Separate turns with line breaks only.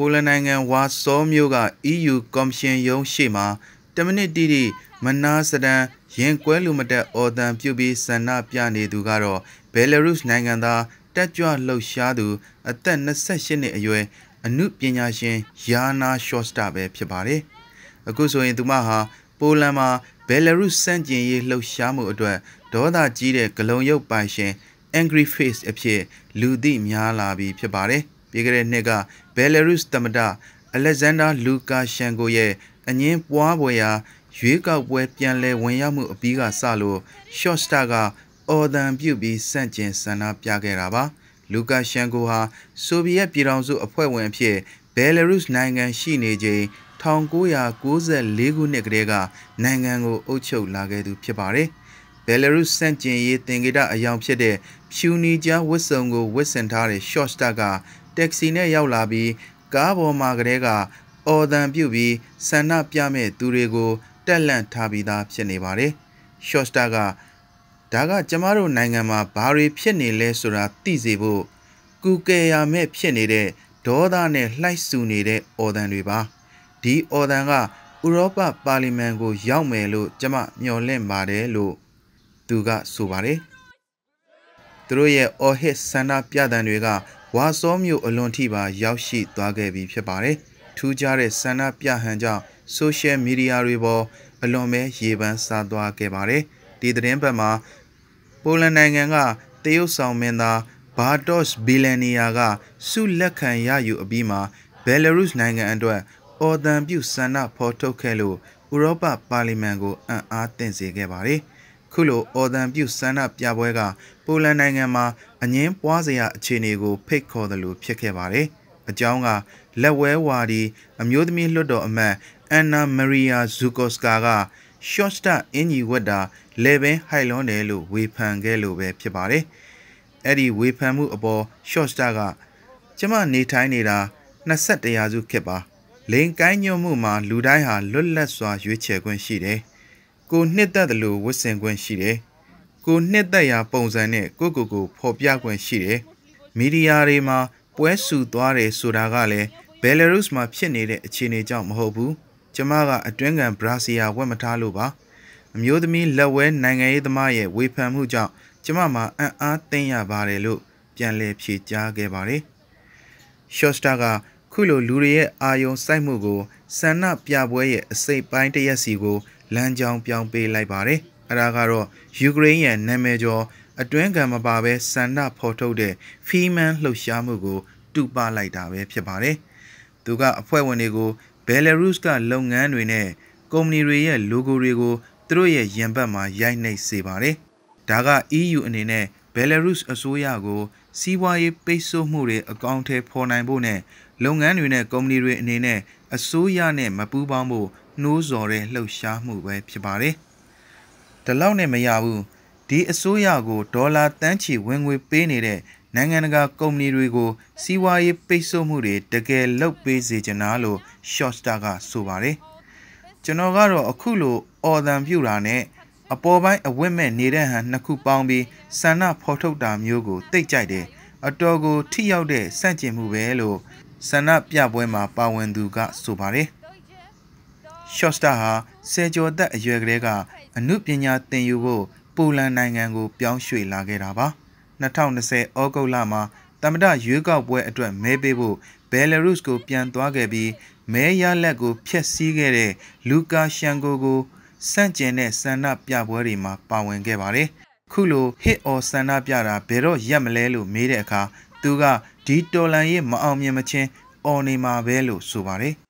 ပိုလန်နိုင်ငံဝါဆောမြို့က EU ကော်မရှင်ရုံးရှေ့မှာ10မိနစ်တိတိမနာစဒန်ရင်ကွဲလူမတက်အော်တန်ပြုတ်ပြီးဆန္ဒပြနေသူကတော့ဘယ်လာရုစ်နိုင်ငံသားတက်ကြွလှုပ်ရှားသူ အသက်28နှစ်အရွယ်အမှုပညာရှင်ယာနာရှော့စတာပဲဖြစ်ပါတယ်။အခုဆိုရင်သူမဟာပိုလန်မှာဘယ်လာရုစ်စန့်ကျင်ရေးလှုပ်ရှားမှုအတွက်ဒေါသကြီးတဲ့ဂလုံရုပ်ပိုင်ရှင် Angry Face အဖြစ်လူသိများလာပြီဖြစ်ပါတယ်။ ပြီးခဲ့တဲ့နှစ်ကဘယ်လာရုစ်သမ္မတအလက်ဇန်ဒါလူကာရှန်ကိုရဲ့အငင်းပွားပွဲရာရွေးကောက်ပွဲပြန်လည်ဝင်ရောက်မှုအပြီးကစလို့ရှော့စတာကအော်ဒန်ပြုတ်ပြီးစန့်ကျင်ဆန္ဒပြခဲ့တာပါလူကာရှန်ကိုဟာဆိုဗီယက်ပြည်ထောင်စုအဖွဲ့ဝင်အဖြစ်ဘယ်လာရုစ်နိုင်ငံရှိနေချိန်1994ခုနှစ်ကတည်းကနိုင်ငံကိုအုပ်ချုပ်လာခဲ့သူဖြစ်ပါတယ်ဘယ်လာရုစ်စန့်ကျင်ရေးတင်ကြတဲ့အယောင်ဖြစ်တဲ့ဖြူနီကြားဝတ်စုံကိုဝတ်ဆင်ထားတဲ့ရှော့စတာက တက်ဆီနဲ့ရောက်လာပြီးကားပေါ်မှာကတည်းကအော်ဒန်ပြုတ်ပြီးဆန္ဒပြမဲ့သူတွေကိုတက်လန့်ထားပြီးသားဖြစ်နေပါတယ်။ရှော့စတာကဒါကကျမတို့နိုင်ငံမှာဘာတွေဖြစ်နေလဲဆိုတာသိစေဖို့ကူကယ်ရမဲ့ဖြစ်နေတဲ့ဒေါသနဲ့လှိုက်ဆူနေတဲ့အော်ဒန်တွေပါ။ဒီအော်ဒန်ကဥရောပပါလီမန်ကိုရောက်မယ်လို့ကျမမျှော်လင့်ပါတယ်လို့သူကဆိုပါတယ်။သူတို့ရဲ့အော်ဟစ်ဆန္ဒပြတံတွေက ဝါစောမြို့အလွန်ထိပါရောက်ရှိသွားခဲ့ပြီဖြစ်ပါတယ်။ထူးခြားတဲ့ဆန္ဒပြဟန်ကြောင့်ဆိုရှယ်မီဒီယာတွေပေါ်အလွန်ပဲရေပန်းစားသွားခဲ့ပါတယ်။ဒီသတင်းပတ်မှာပိုလန်နိုင်ငံကတရုတ်ဆောင်မင်းသားဘာတော့စ်ဘီလန်နီယာကဆုလက်ခံရယူအပြီးမှာဘယ်လာရုစ်နိုင်ငံအတွက်အော်တန်ပြုဆန္ဒဖော်ထုတ်ခဲ့လို့ဥရောပပါလီမန်ကိုအံ့အားသင့်စေခဲ့ပါတယ်။ ခုလိုအော်တန်ပြုဆန္ဒပြပွဲကပိုလန်နိုင်ငံမှာအငင်းပွားစရာအခြေအနေကိုဖိတ်ခေါ်တယ်လို့ဖြစ်ခဲ့ပါတယ်။အကြောင်းကလက်ဝဲဝါဒီအမျိုးသမီးလွှတ်တော်အမတ်အန်နာမရီယာဇူကော့စကာကရှော့စတာအင်ဂျီဝတ်တာလေပင်ဟိုက်လွန်တယ်လို့ဝေဖန်ခဲ့လို့ပဲဖြစ်ပါတယ်။အဲ့ဒီဝေဖန်မှုအပေါ်ရှော့စတာကကျမနေထိုင်နေတာ21ရာစုခေတ်ပါ။လိန်ကိုင်းညွတ်မှုမှာလူတိုင်းဟာလွတ်လပ်စွာရွေးချယ်ခွင့်ရှိတယ်။ ကိုနှစ်သက်တယ်လို့ဝတ်ဆင်ခွင့်ရှိတယ်။ကိုနှစ်သက်ရာပုံစံနဲ့ကိုကိုကိုဖော်ပြခွင့်ရှိတယ်။မီဒီယာတွေမှာပွဲဆူသွားတယ်ဆိုတာကလည်းဘယ်လာရုစ်မှာဖြစ်နေတဲ့အခြေအနေကြောင့်မဟုတ်ဘူး။ကျမကအတွင်းကန်ဘရာစီယာဝက်မထားလို့ပါ။အမျိုးသမီးလက်ဝဲနိုင်ငံရေးသမားရဲ့ဝေဖန်မှုကြောင့်ကျမမှာအံ့အားသင့်ရပါတယ်လို့ပြန်လည်ဖြေကြားခဲ့ပါတယ်။ရှော့စတာကခုလိုလူတွေရဲ့အာယုံစိုက်မှုကိုဆန္ဒပြပွဲရဲ့အစိပ်ပိုင်းတစ်ရက်စီကို လမ်းကြောင်းပြောင်းပေးလိုက်ပါတယ်။အဲဒါကတော့ယူကရိန်းရဲ့နာမည်ကျော်အတွင်းကံမပါဘဲဆန္ဒဖော်ထုတ်တဲ့ဖီမန်လှုပ်ရှားမှုကိုတူပလိုက်တာပဲဖြစ်ပါတယ်။သူကအဖွဲ့ဝင်တွေကိုဘယ်လာရုစ်ကလုပ်ငန်းတွေနဲ့ကုမ္ပဏီတွေရဲ့ logo တွေကိုသူတို့ရဲ့ရင်ဘတ်မှာရိုက်နှိပ်စေပါတယ်။ဒါက EU အနေနဲ့ဘယ်လာရုစ်အစိုးရကိုစီးပွားရေးပိတ်ဆို့မှုတွေအကောင့်ထဲဖော်နိုင်ဖို့နဲ့လုပ်ငန်းတွေနဲ့ကုမ္ပဏီတွေအနေနဲ့အစိုးရနဲ့မပူးပေါင်းဖို့နှိုးဆော်တဲ့လှုပ်ရှားမှုပဲဖြစ်ပါတယ်။ဒီလောက်နဲ့မရဘူး။ဒီအစိုးရကိုဒေါ်လာတန်းချီဝင်ငွေပေးနေတဲ့နိုင်ငံတကာကုမ္ပဏီတွေကိုစီးပွားရေးပိတ်ဆို့မှုတွေတကယ်လုပ်ပေးစေချင်တာလို့ Shortstar ကဆိုပါတယ်။ကျွန်တော်ကတော့အခုလိုအော်ဒန်ပြူတာနဲ့ အပေါ်ပိုင်းအဝတ်မဲ့နေတဲ့ဟန်နှစ်ခုပေါင်းပြီးဆန္ဒဖော်ထုတ်တာမျိုးကိုတိတ်ကြိုက်တယ်။အတော်ကိုထိရောက်တဲ့စန့်ကျင်မှုပဲလို့ဆန္ဒပြပွဲမှာပါဝင်သူကဆိုပါတယ်။ Shortstar ဟာဆယ်ကျော်သက်အရွယ်ကလေးကအမှုပညာသင်ယူဖို့ပိုလန်နိုင်ငံကိုပြောင်းရွှေ့လာခဲ့တာပါ။2020ဩဂုတ်လမှာသမ္မတရွေးကောက်ပွဲအတွက်မဲပေးဖို့ဘယ်လာရုစ်ကိုပြန်သွားခဲ့ပြီးမဲရလက်ကိုဖျက်ဆီးခဲ့တဲ့လူကာရှန်ကိုကို စန့်ကျင်တဲ့ဆန္ဒပြပွဲတွေမှာပါဝင်ခဲ့ပါတယ်။ခုလို hit or ဆန္ဒပြတာဘယ်တော့ရက်မလဲလို့မေးတဲ့အခါသူကဒီတော်လန်ရဲ့မအောင်မြင်မချင်းအော်နေမှာပဲလို့ဆိုပါတယ်။